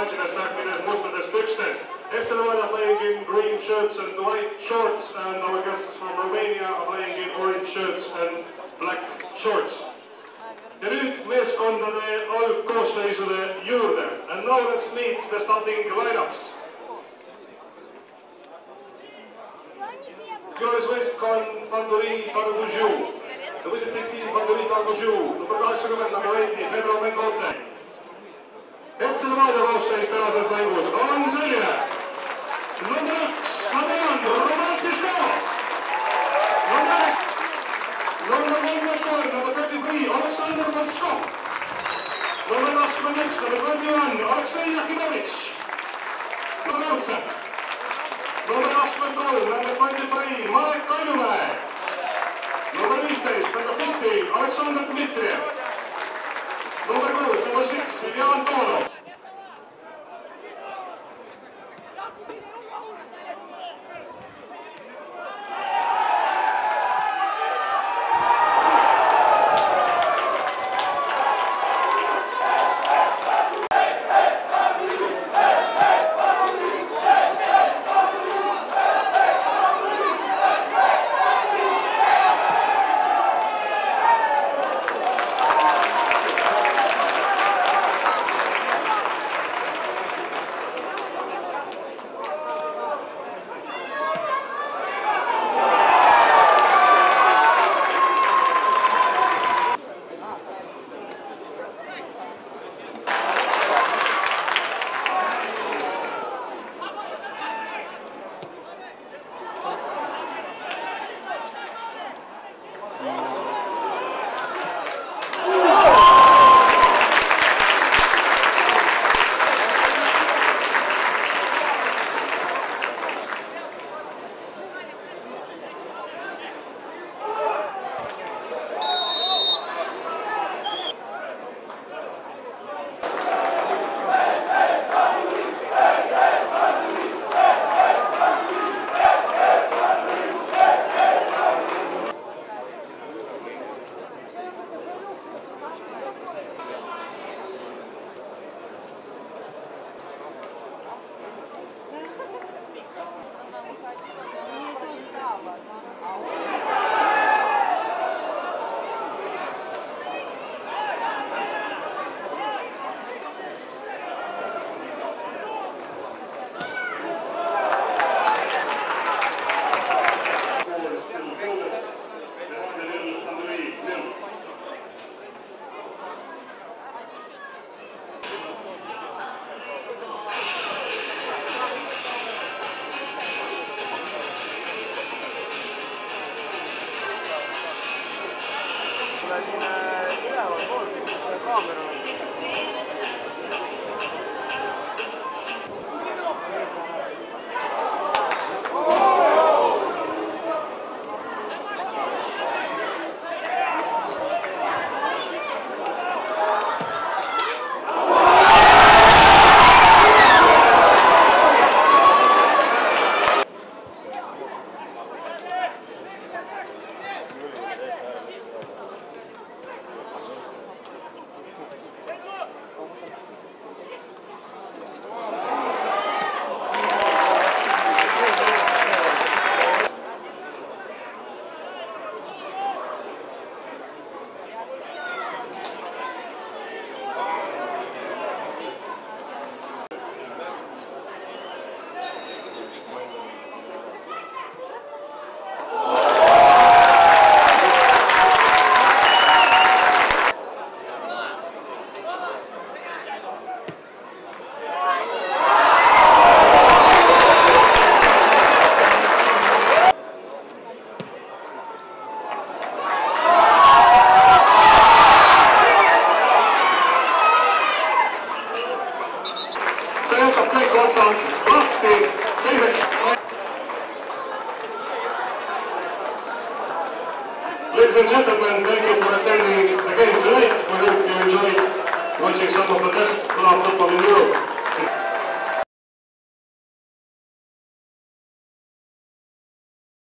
oranžidest särkides, mustades pükstes. FC Levadia playing in green shirts and white shorts and our guests from Romania are playing in orange shirts and black shorts. ja nüüd meeskondade algkoosseisude juurde and now let's meet the starting lineups. külalisvõistkond Banduri Targužiu. The visiting team Banduri Targužiu, number kaheksakümmend number eighty, Pedro Mengote. FC Levadia koosseis tänases mängus on selline. number üks, number one, Roman Fisko. number üheksa, number kolmkümmend kolm, number thirty three, Aleksandr Voltškov. number kakskümmend üks, number twenty one, Aleksei Jakimovitš. number üheksa number kakskümmend kolm, number twenty three, Marek Kaljumäe. number viisteist, number fifty, Aleksandr Dmitrijev. number kuus, number six, ハハハハ! la Cina, la Cina, si Cina, lahti, teiseks. Ladies and gentlemen, thank you for attending the game tonight. We hope you enjoyed watching some of the best club football in Europe.